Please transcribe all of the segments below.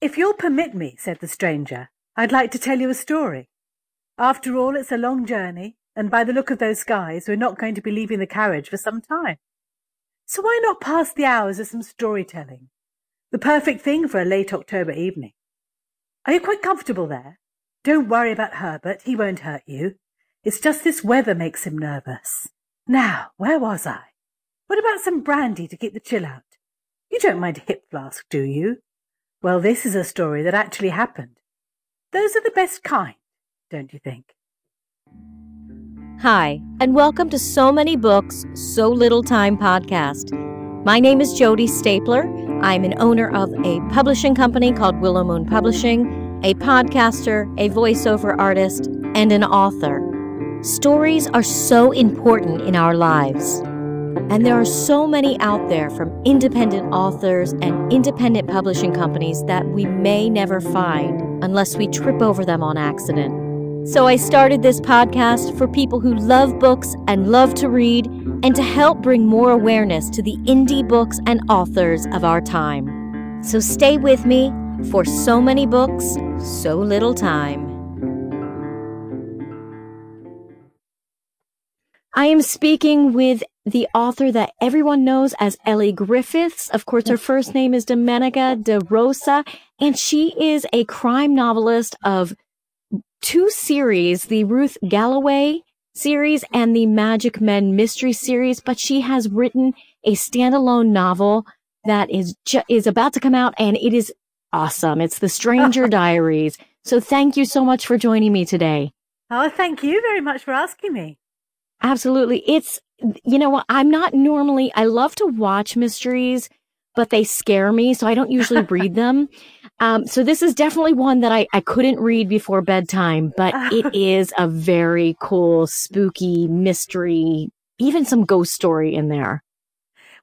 If you'll permit me, said the stranger, I'd like to tell you a story. After all, it's a long journey, and by the look of those skies, we're not going to be leaving the carriage for some time. So why not pass the hours with some storytelling? The perfect thing for a late October evening. Are you quite comfortable there? Don't worry about Herbert, he won't hurt you. It's just this weather makes him nervous. Now, where was I? What about some brandy to keep the chill out? You don't mind a hip flask, do you? Well, this is a story that actually happened. Those are the best kind, don't you think? Hi, and welcome to So Many Books, So Little Time podcast. My name is Jody Stapler. I'm an owner of a publishing company called Willow Moon Publishing, a podcaster, a voiceover artist, and an author. Stories are so important in our lives. And there are so many out there from independent authors and independent publishing companies that we may never find unless we trip over them on accident. So I started this podcast for people who love books and love to read and to help bring more awareness to the indie books and authors of our time. So stay with me for so many books, so little time. I am speaking with the author that everyone knows as Elly Griffiths. Of course, her first name is Domenica De Rosa, and she is a crime novelist of two series, the Ruth Galloway series and the Magic Men mystery series, but she has written a standalone novel that is ju- is about to come out and it is awesome. It's The Stranger Diaries. So thank you so much for joining me today. Oh, thank you very much for asking me. Absolutely. It's, you know what? I'm not normally, I love to watch mysteries, but they scare me. So I don't usually read them. Um, so this is definitely one that I, I couldn't read before bedtime, but it is a very cool, spooky mystery, even some ghost story in there.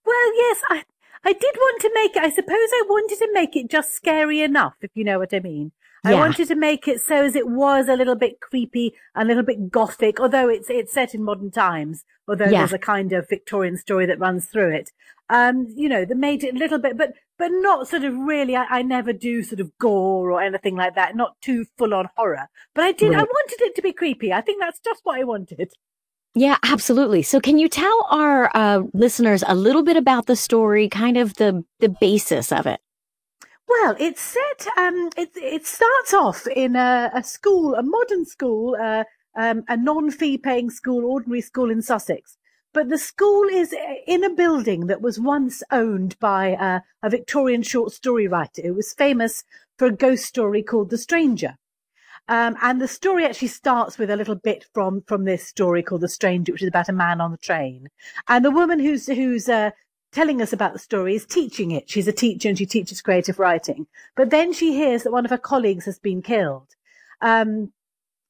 Well, yes, I, I did want to make it, I suppose I wanted to make it just scary enough, if you know what I mean. I wanted to make it so as it was a little bit creepy, a little bit gothic, although it's it's set in modern times, although Yeah. there's a kind of Victorian story that runs through it. Um, you know, that made it a little bit, but but not sort of really. I, I never do sort of gore or anything like that. Not too full on horror, but I did. I wanted it to be creepy. I think that's just what I wanted. Yeah, absolutely. So can you tell our uh, listeners a little bit about the story, kind of the, the basis of it? Well, it's set. Um, it it starts off in a, a school, a modern school, uh, um, a non-fee paying school, ordinary school in Sussex. But the school is in a building that was once owned by uh, a Victorian short story writer who was famous for a ghost story called The Stranger. Um, and the story actually starts with a little bit from from this story called The Stranger, which is about a man on the train. And the woman who's who's uh, telling us about the story is teaching it. She's a teacher and she teaches creative writing. But then she hears that one of her colleagues has been killed. Um,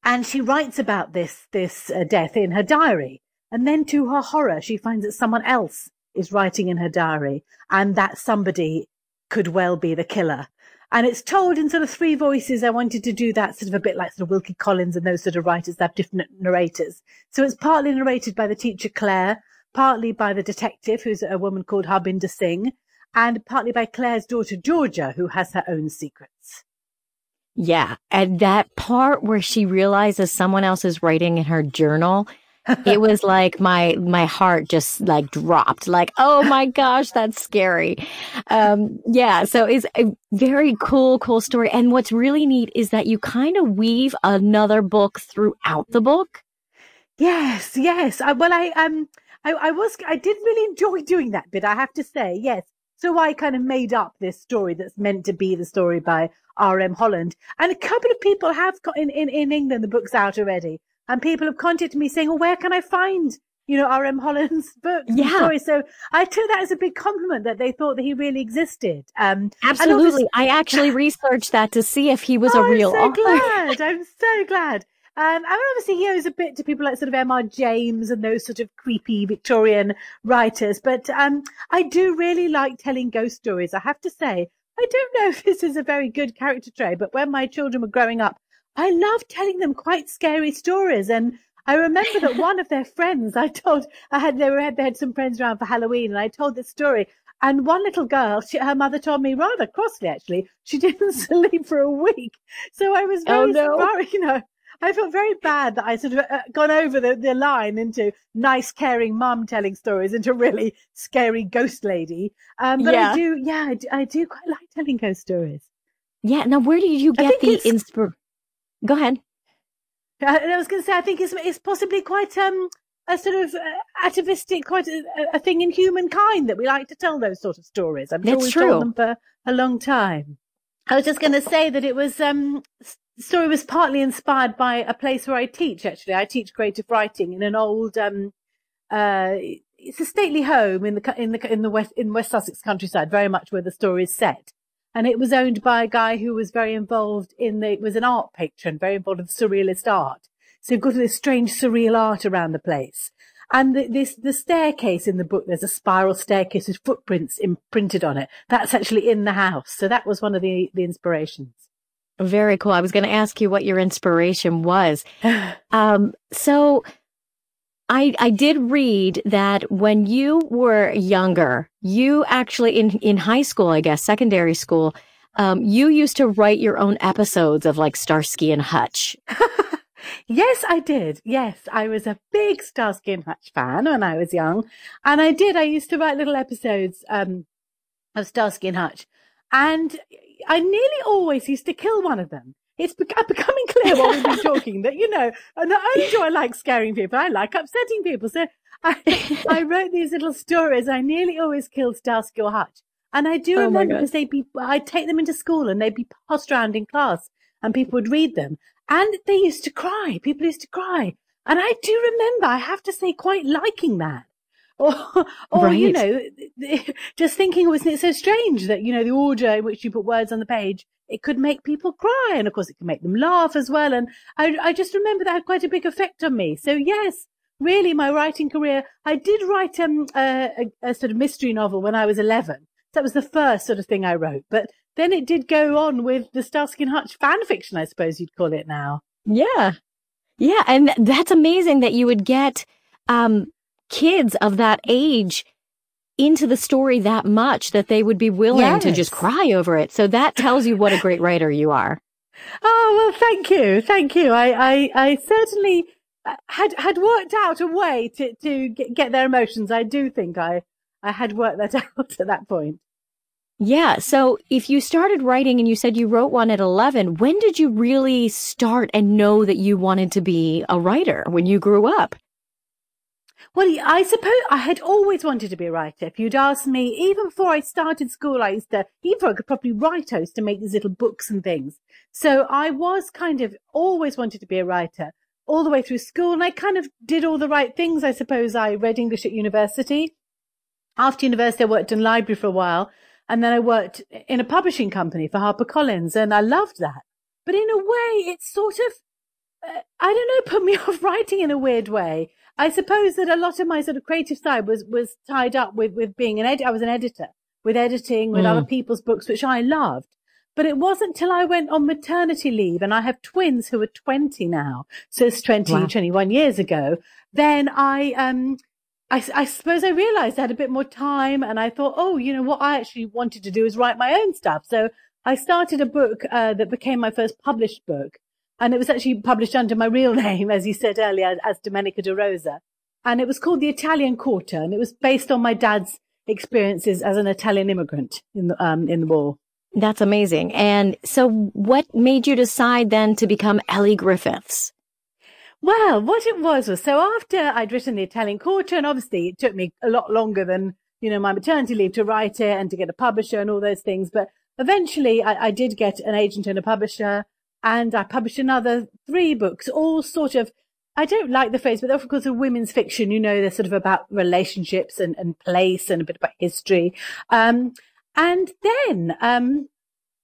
and she writes about this, this uh, death in her diary. And then to her horror, she finds that someone else is writing in her diary and that somebody could well be the killer. And it's told in sort of three voices. I wanted to do that sort of a bit like sort of Wilkie Collins and those sort of writers that have different narrators. So it's partly narrated by the teacher Clare, partly by the detective, who's a woman called Harbinder Singh, and partly by Clare's daughter Georgia, who has her own secrets. Yeah. And that part where she realizes someone else is writing in her journal, it was like my, my heart just like dropped like, oh my gosh, that's scary. Um, yeah. So it's a very cool, cool story. And what's really neat is that you kind of weave another book throughout the book. Yes, yes. I, well, I um, I, I was, I did really enjoy doing that bit. I have to say, yes. So I kind of made up this story that's meant to be the story by R.M. Holland, and a couple of people have got in in in England the book's out already, and people have contacted me saying, "Well, where can I find?" You know, R.M. Holland's book. Yeah. story. So I took that as a big compliment that they thought that he really existed. Um, Absolutely. I actually researched that to see if he was a Oh, real I'm so author. glad. I'm so glad. Um, and obviously he owes a bit to people like sort of M.R. James and those sort of creepy Victorian writers. But um, I do really like telling ghost stories. I have to say, I don't know if this is a very good character trait, but when my children were growing up, I loved telling them quite scary stories. And I remember that one of their friends, I told, I had, they were, they had some friends around for Halloween and I told this story And one little girl, she, her mother told me rather crossly, actually, she didn't sleep for a week. So I was Oh, very, no. sorry, you know, I felt very bad that I sort of uh, gone over the, the line into nice, caring mum telling stories into really scary ghost lady. Um, but Yeah. I do, yeah, I do, I do quite like telling ghost stories. Yeah. Now, where did you get the inspiration? Go ahead. Uh, and I was going to say, I think it's, it's possibly quite um, a sort of uh, atavistic, quite a, a thing in humankind that we like to tell those sort of stories. I'm sure That's we've true. told them for a long time. I was just going to say that it was um, the story was partly inspired by a place where I teach. Actually, I teach creative writing in an old. Um, uh, it's a stately home in the in the in the west in West Sussex countryside, very much where the story is set. And it was owned by a guy who was very involved in the was an art patron, very involved in surrealist art. So you've got this strange surreal art around the place. And the, this, the staircase in the book, there's a spiral staircase with footprints imprinted on it. That's actually in the house. So that was one of the, the inspirations. Very cool. I was going to ask you what your inspiration was. Um, so I I did read that when you were younger, you actually in in high school, I guess, secondary school, um, you used to write your own episodes of like Starsky and Hutch. Yes, I did. Yes, I was a big Starsky and Hutch fan when I was young, and I did. I used to write little episodes um, of Starsky and Hutch, and I nearly always used to kill one of them. It's becoming clear while we've been talking that you know, not only do I like scaring people, I like upsetting people. So I, I wrote these little stories. I nearly always killed Starsky or Hutch, and I do Oh remember because they'd be. I'd take them into school and they'd be passed around in class, and people would read them. And they used to cry. People used to cry. And I do remember, I have to say, quite liking that. Or, or you know, just thinking, wasn't it so strange that, you know, the order in which you put words on the page, it could make people cry. And of course, it could make them laugh as well. And I, I just remember that had quite a big effect on me. So yes, really, my writing career, I did write um, a, a, a sort of mystery novel when I was 11. That was the first sort of thing I wrote. But then it did go on with the Starsky and Hutch fan fiction, I suppose you'd call it now. Yeah. Yeah. And that's amazing that you would get um, kids of that age into the story that much that they would be willing to just cry over it. So that tells you what a great writer you are. Oh well, thank you, thank you. I, I, I certainly uh, had had worked out a way to to get, get their emotions. I do think I I had worked that out at that point. Yeah. So if you started writing and you said you wrote one at 11, when did you really start and know that you wanted to be a writer when you grew up? Well, I suppose I had always wanted to be a writer. If you'd asked me, even before I started school, I used to, even before I could probably write, I used to make these little books and things. So I was kind of always wanted to be a writer all the way through school. And I kind of did all the right things. I suppose I read English at university. After university, I worked in library for a while. And then I worked in a publishing company for HarperCollins and I loved that. But in a way, it sort of, uh, I don't know, put me off writing in a weird way. I suppose that a lot of my sort of creative side was, was tied up with, with being an editor. I was an editor with editing, with Mm. other people's books, which I loved. But it wasn't till I went on maternity leave and I have twins who are 20 now. So it's 20, Wow. 21 years ago. Then I, um, I, I suppose I realized I had a bit more time and I thought, oh, you know, what I actually wanted to do is write my own stuff. So I started a book, uh, that became my first published book. And it was actually published under my real name, as you said earlier, as Domenica De Rosa. And it was called The Italian Quarter. And it was based on my dad's experiences as an Italian immigrant in the, um, in the war. That's amazing. And so what made you decide then to become Elly Griffiths? Well, what it was was so after I'd written the Italian Quarter, and obviously it took me a lot longer than you know my maternity leave to write it and to get a publisher and all those things. But eventually, I, I did get an agent and a publisher, and I published another three books, all sort of. I don't like the phrase, but they're of course of women's fiction. You know, they're sort of about relationships and, and place and a bit about history. Um, and then, um,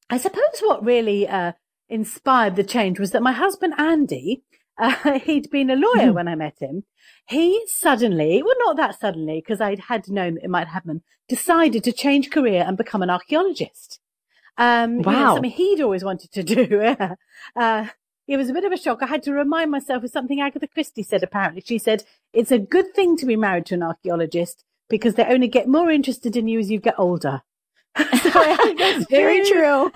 I suppose what really uh, inspired the change was that my husband Andy, uh, he'd been a lawyer Mhm. when I met him. He suddenly, well, not that suddenly, because I'd had known that it might happen, decided to change career and become an archaeologist. Um, you know, Wow. something he'd always wanted to do. uh, it was a bit of a shock. I had to remind myself of something Agatha Christie said, apparently. She said, it's a good thing to be married to an archaeologist because they only get more interested in you as you get older. so very true.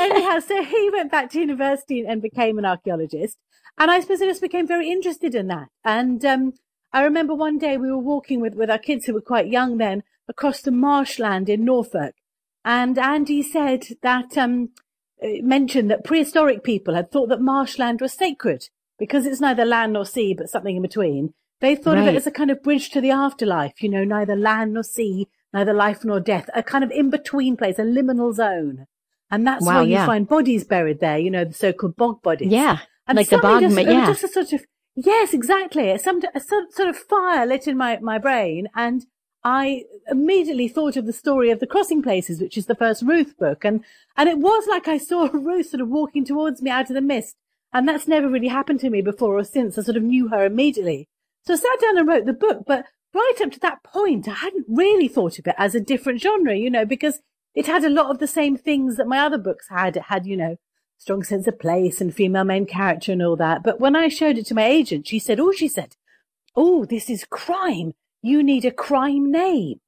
Anyhow, so he went back to university and became an archaeologist. And I suppose I just became very interested in that. And um, I remember one day we were walking with, with our kids who were quite young then across the marshland in Norfolk. And Andy said that, um, uh, mentioned that prehistoric people had thought that marshland was sacred because it's neither land nor sea, but something in between. They thought right. of it as a kind of bridge to the afterlife, you know, neither land nor sea, neither life nor death, a kind of in between place, a liminal zone. And that's wow, why you yeah. find bodies buried there, you know, the so-called bog bodies. Yeah. And like the bog, just, yeah. just a sort of, yes, exactly. Some, a sort of fire lit in my, my brain. And I immediately thought of the story of the crossing places, which is the first Ruth book. And, and it was like I saw Ruth sort of walking towards me out of the mist. And that's never really happened to me before or since. I sort of knew her immediately. So I sat down and wrote the book, but right up to that point, I hadn't really thought of it as a different genre, you know, because it had a lot of the same things that my other books had. It had, you know, strong sense of place and female main character and all that. But when I showed it to my agent, she said, oh, she said, oh, this is crime. You need a crime name.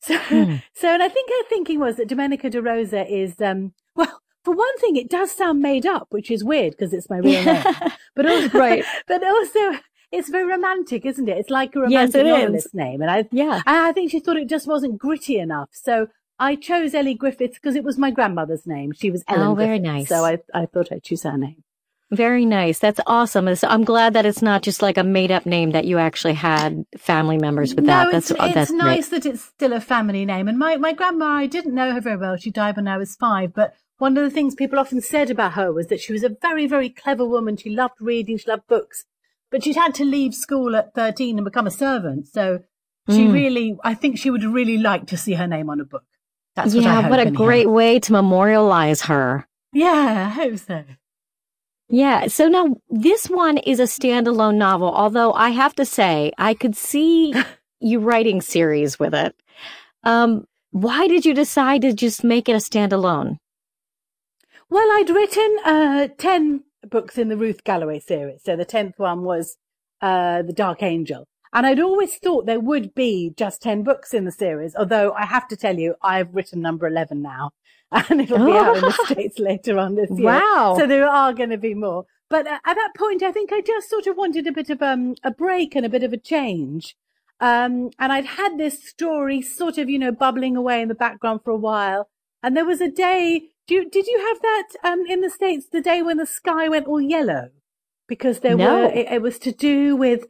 So, hmm. so, and I think her thinking was that Domenica De Rosa is, um, well, for one thing, it does sound made up, which is weird because it's my real name. But also, right. but also, it's very romantic, isn't it? It's like a romantic yes, novelist is. name. And I, yeah, I think she thought it just wasn't gritty enough. So I chose Elly Griffiths because it was my grandmother's name. She was Ellen. Oh, very nice. So I, I thought I'd choose her name. Very nice. That's awesome. I'm glad that it's not just like a made up name that you actually had family members with that. No, that's, it's, oh, that's nice that it's still a family name. And my, my grandma, I didn't know her very well. She died when I was five, but one of the things people often said about her was that she was a very, very clever woman. She loved reading. She loved books but she'd had to leave school at 13 and become a servant. So she mm. really, I think she would really like to see her name on a book. That's yeah, what, what a great way to memorialize her. Yeah, I hope so. Yeah. So now this one is a standalone novel, although I have to say I could see you writing series with it. Um, why did you decide to just make it a standalone? Well, I'd written uh, 10 books in the Ruth Galloway series. So the 10th one was uh, The Dark Angel. And I'd always thought there would be just 10 books in the series, although I have to tell you, I've written number 11 now and it'll oh. be out in the oh. States later on this year. Wow. So there are going to be more. But uh, at that point, I think I just sort of wanted a bit of um, a break and a bit of a change. Um, and I'd had this story sort of, you know, bubbling away in the background for a while. And there was a day do you, did you have that um, in the States the day when the sky went all yellow? Because there no. were, it, it, was to do with,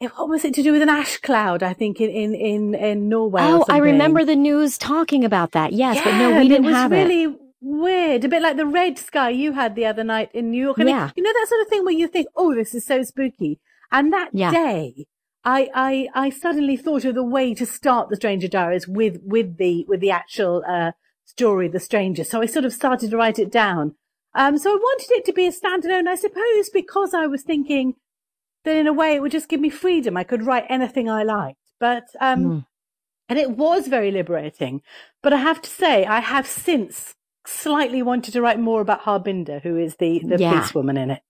what was it to do with an ash cloud, I think, in, in, in, in Norway. Oh, I remember the news talking about that. Yes, yeah, but no, we didn't have it have really it. Weird, a bit like the red sky you had the other night in New York. yeah. you know that sort of thing where you think, "Oh, this is so spooky," and that yeah. day, I, I, I suddenly thought of the way to start the Stranger Diaries with, with the, with the actual, uh, story, The Stranger. So I sort of started to write it down. Um, so I wanted it to be a standalone, I suppose, because I was thinking that in a way it would just give me freedom. I could write anything I liked. But, um, mm. and it was very liberating. But I have to say, I have since slightly wanted to write more about Harbinder, who is the, the yeah. police woman in it.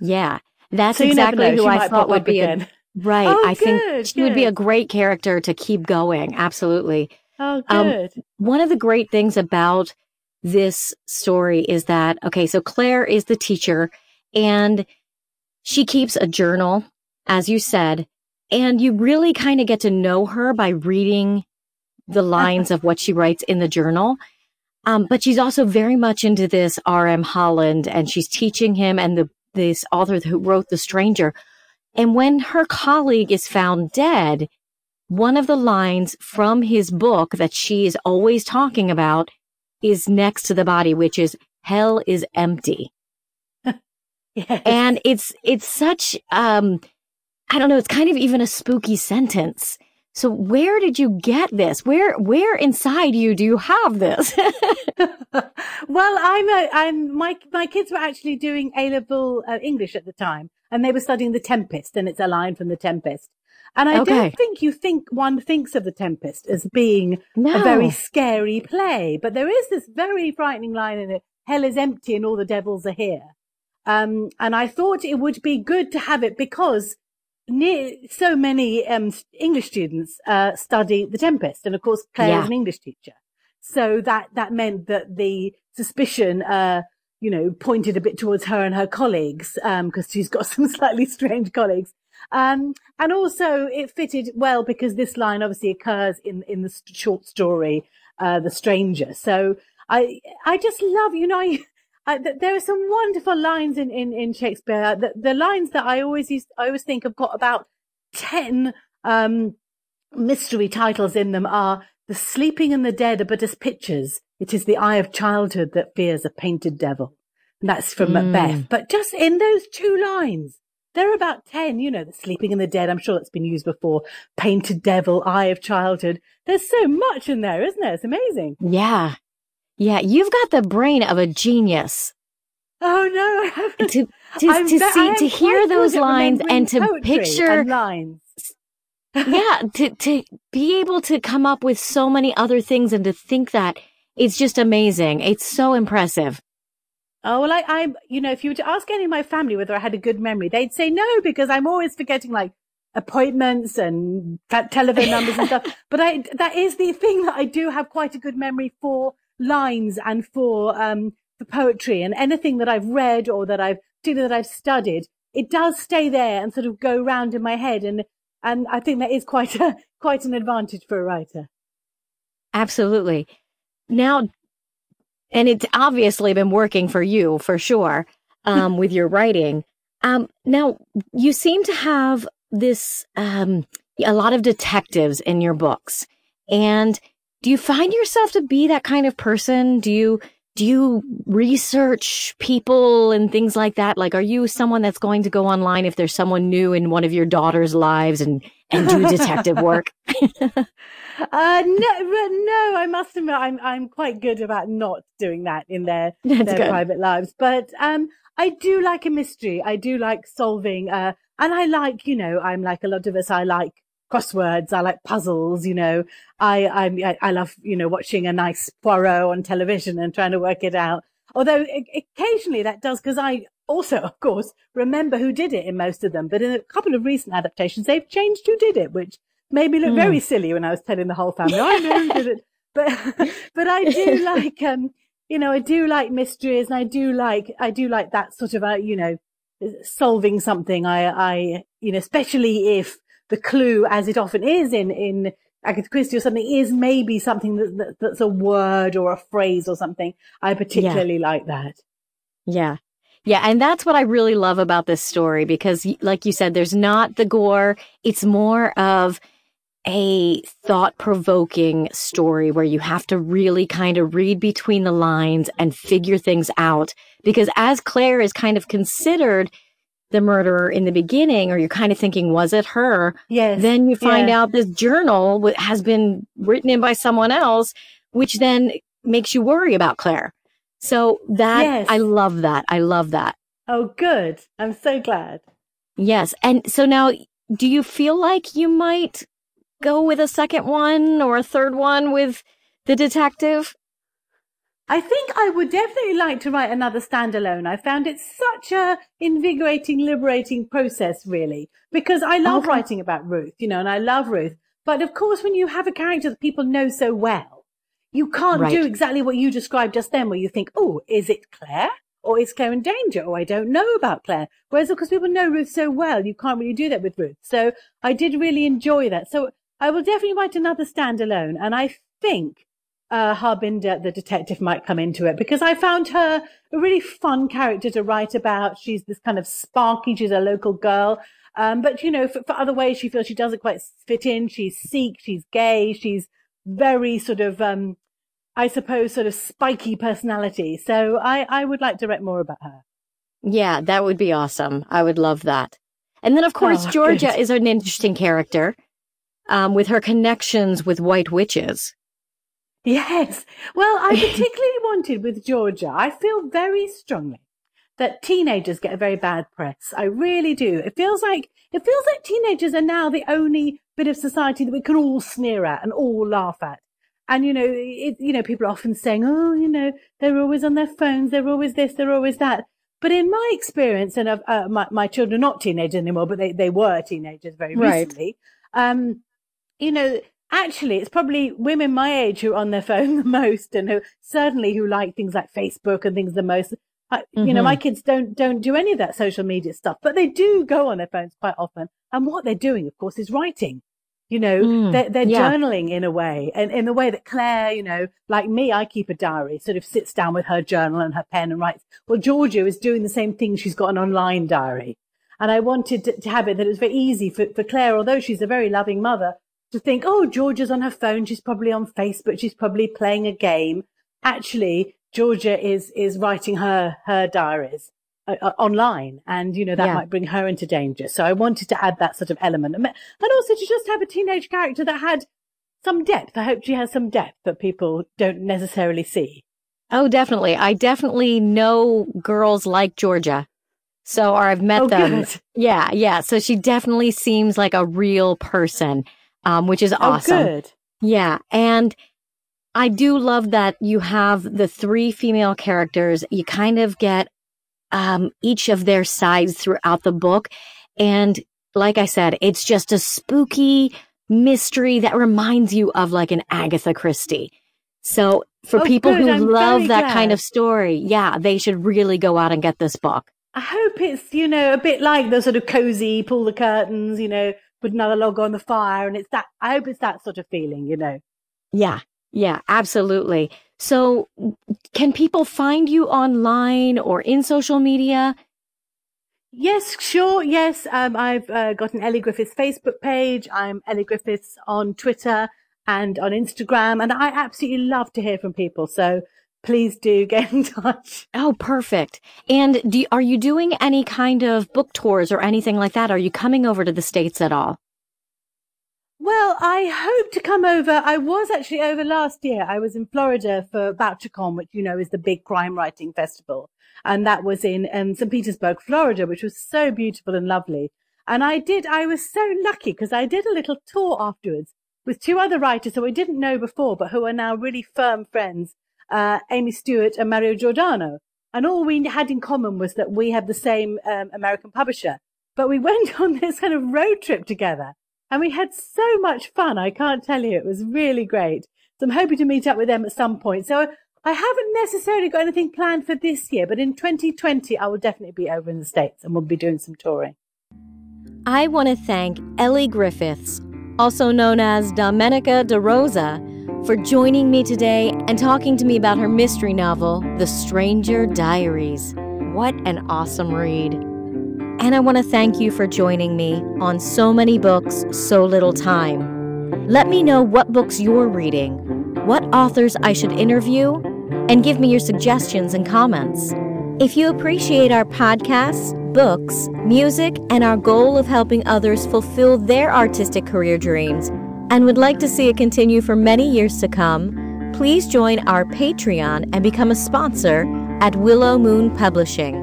Yeah. That's so exactly who I thought would be again. a, right. Oh, I good, think she good. would be a great character to keep going. Absolutely. Oh, um, good. Um, one of the great things about this story is that, okay, so Clare is the teacher and she keeps a journal, as you said, and you really kind of get to know her by reading the lines of what she writes in the journal. Um, but she's also very much into this R.M. Holland and she's teaching him and the, this author who wrote The Stranger. And when her colleague is found dead, one of the lines from his book that she is always talking about is next to the body, which is hell is empty. yes. And it's, it's such, um, I don't know, it's kind of even a spooky sentence. So where did you get this? Where, where inside you do you have this? well, I'm a, I'm, my, my kids were actually doing A level uh, English at the time and they were studying The Tempest and it's a line from The Tempest. And I okay. don't think you think one thinks of The Tempest as being no. a very scary play, but there is this very frightening line in it. Hell is empty and all the devils are here. Um, and I thought it would be good to have it because near, so many um, English students uh, study The Tempest, and of course Clare Yeah. is an English teacher, so that that meant that the suspicion, uh, you know, pointed a bit towards her and her colleagues because she's got some slightly strange colleagues. Um, and also it fitted well because this line obviously occurs in in the short story, uh, The Stranger. So I I just love, you know, I, I, th- there are some wonderful lines in, in, in Shakespeare. The, the lines that I always used, I always think have got about 10, um, mystery titles in them are The Sleeping and the Dead are but as pictures. It is the eye of childhood that fears a painted devil. And that's from Mm. Macbeth. But just in those two lines, there are about 10, you know, The Sleeping and the Dead. I'm sure that's been used before. Painted devil, eye of childhood. There's so much in there, isn't there? It's amazing. Yeah. Yeah. You've got the brain of a genius Oh no, I haven't. to, to, I'm to see, to hear those lines and to picture lines. yeah, to to be able to come up with so many other things and to think that it's just amazing. It's so impressive. Oh well, I, I, you know, if you were to ask any of my family whether I had a good memory, they'd say no because I'm always forgetting like appointments and te- telephone numbers and stuff. But I, that is the thing that I do have quite a good memory for lines and for um for poetry and anything that I've read or that I've particularly that I've studied. It does stay there and sort of go round in my head, and and I think that is quite a quite an advantage for a writer. Absolutely. Now, and it's obviously been working for you for sure um, with your writing. Um, now, you seem to have this um, a lot of detectives in your books, and do you find yourself to be that kind of person? Do you do you research people and things like that? Like, are you someone that's going to go online if there's someone new in one of your daughter's lives and and do detective work? Uh, no, but no, I must admit, I'm, I'm quite good about not doing that in their, That's their good. private lives. But, um, I do like a mystery. I do like solving, uh, and I like, you know, I'm like a lot of us, I like crosswords. I like puzzles, you know, I, I'm- I, I love, you know, watching a nice Poirot on television and trying to work it out. Although occasionally that does, because I also, of course, remember who did it in most of them. But in a couple of recent adaptations, they've changed who did it, which made me look Hmm. very silly when I was telling the whole family, I know who did it. But, but I do like, um, you know, I do like mysteries and I do like, I do like that sort of, uh, you know, solving something. I, I, you know, especially if the clue, as it often is in, in Agatha Christie or something, is maybe something that, that, that's a word or a phrase or something. I particularly like that. Yeah. Yeah. And that's what I really love about this story because, like you said, there's not the gore. It's more of a thought provoking story where you have to really kind of read between the lines and figure things out. Because as Clare is kind of considered the murderer in the beginning, or you're kind of thinking, was it her? Yes. Then you find Yeah. out this journal w- has been written in by someone else, which then makes you worry about Clare. So that, Yes. I love that. I love that. Oh, good. I'm so glad. Yes. And so now, do you feel like you might go with a second one or a third one with the detective? I think I would definitely like to write another standalone. I found it such a invigorating, liberating process, really, because I love Okay. writing about Ruth, you know, and I love Ruth. But of course, when you have a character that people know so well, you can't Right. do exactly what you described just then, where you think, oh, is it Clare? Or is Clare in danger? Or I don't know about Clare. Whereas, of course, people know Ruth so well, you can't really do that with Ruth. So I did really enjoy that. So I will definitely write another standalone. And I think uh, Harbinder, the detective, might come into it because I found her a really fun character to write about. She's this kind of sparky, she's a local girl. Um, but you know, for, for other ways, she feels she doesn't quite fit in. She's Sikh, she's gay, she's very sort of, um, I suppose, sort of spiky personality. So I, I would like to write more about her. Yeah, that would be awesome. I would love that. And then, of course, Oh, Georgia good. is an interesting character um, with her connections with white witches. Yes. Well, I particularly wanted with Georgia, I feel very strongly that teenagers get a very bad press. I really do. It feels like, it feels like teenagers are now the only bit of society that we can all sneer at and all laugh at. And, you know, it, you know, people are often saying, oh, you know, they're always on their phones. They're always this. They're always that. But in my experience, and uh, my, my children are not teenagers anymore, but they, they were teenagers very Right. recently. Um, you know, actually, it's probably women my age who are on their phone the most and who certainly who like things like Facebook and things the most. I, You know, my kids don't, don't do any of that social media stuff, but they do go on their phones quite often. And what they're doing, of course, is writing. You know, Mm, they're, they're yeah. journaling in a way and in the way that Clare, you know, like me, I keep a diary, sort of sits down with her journal and her pen and writes. Well, Georgia is doing the same thing. She's got an online diary. And I wanted to, to have it that it's very easy for, for Clare, although she's a very loving mother, to think, oh, Georgia's on her phone. She's probably on Facebook. She's probably playing a game. Actually, Georgia is, is writing her, her diaries uh, uh, online and, you know, that Yeah. might bring her into danger. So I wanted to add that sort of element and and also to just have a teenage character that had some depth. I hope she has some depth that people don't necessarily see. Oh, definitely. I definitely know girls like Georgia. So, or I've met Oh, them. good. Yeah, yeah. So she definitely seems like a real person, um, which is awesome. Oh, good. Yeah. And I do love that you have the three female characters. You kind of get um, each of their sides throughout the book. And like I said, it's just a spooky mystery that reminds you of like an Agatha Christie. So for Oh, people good. who I'm love that kind of story, yeah, they should really go out and get this book. I hope it's, you know, a bit like the sort of cozy, pull the curtains, you know, put another log on the fire. And it's that, I hope it's that sort of feeling, you know. Yeah. Yeah, absolutely. So can people find you online or in social media? Yes, sure. Yes. Um, I've uh, got an Elly Griffiths Facebook page. I'm Elly Griffiths on Twitter and on Instagram. And I absolutely love to hear from people. So please do get in touch. Oh, perfect. And do are you doing any kind of book tours or anything like that? Are you coming over to the States at all? Well, I hope to come over. I was actually over last year. I was in Florida for Bouchercon, which you know is the big crime writing festival. And that was in um, St. Petersburg, Florida, which was so beautiful and lovely. And I did, I was so lucky because I did a little tour afterwards with two other writers who I didn't know before, but who are now really firm friends, uh, Amy Stewart and Mario Giordano. And all we had in common was that we had the same um, American publisher. But we went on this kind of road trip together and we had so much fun. I can't tell you. It was really great. So I'm hoping to meet up with them at some point. So I haven't necessarily got anything planned for this year, but in 2020, I will definitely be over in the States and we'll be doing some touring. I want to thank Elly Griffiths, also known as Domenica De Rosa, for joining me today and talking to me about her mystery novel, The Stranger Diaries. What an awesome read! And I want to thank you for joining me on So Many Books, So Little Time. Let me know what books you're reading, what authors I should interview, and give me your suggestions and comments. If you appreciate our podcasts, books, music, and our goal of helping others fulfill their artistic career dreams, and would like to see it continue for many years to come, please join our Patreon and become a sponsor at Willow Moon Publishing.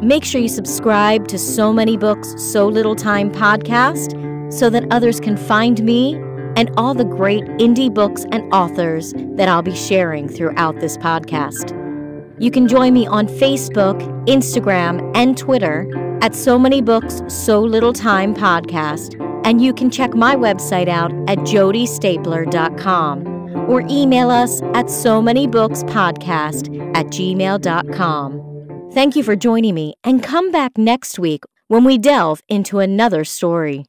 Make sure you subscribe to So Many Books, So Little Time podcast so that others can find me and all the great indie books and authors that I'll be sharing throughout this podcast. You can join me on Facebook, Instagram, and Twitter at So Many Books, So Little Time podcast. And you can check my website out at jodystapler.com or email us at so many books podcast at gmail.com. Thank you for joining me and come back next week when we delve into another story.